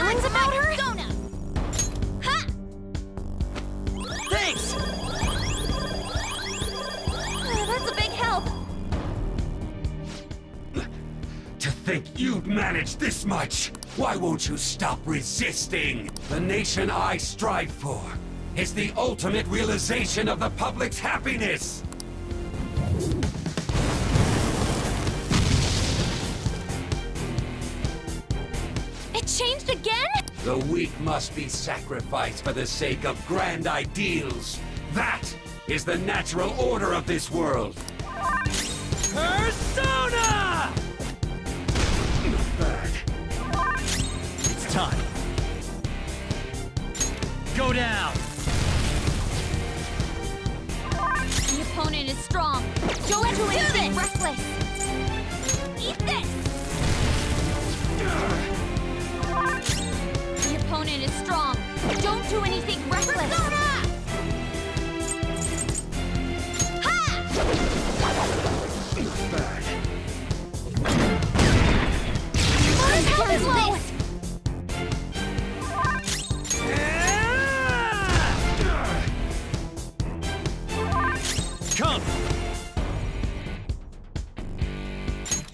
feelings about her? Go now. Ha! Thanks! Uh, That's a big help. To think you'd manage this much! Why won't you stop resisting? The nation I strive for is the ultimate realization of the public's happiness! Changed again? The weak must be sacrificed for the sake of grand ideals. That is the natural order of this world. Persona! Not bad. It's time. Go down! The opponent is strong. Don't let do anything reckless.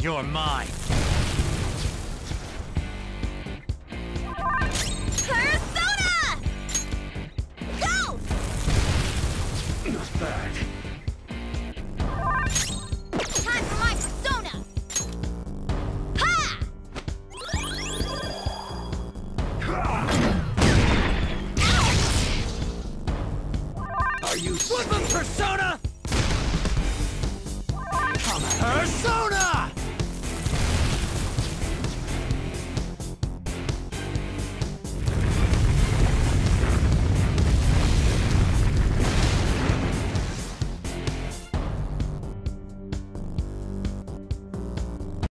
You're mine. Persona! Go! Not bad. Persona! Are you... Persona!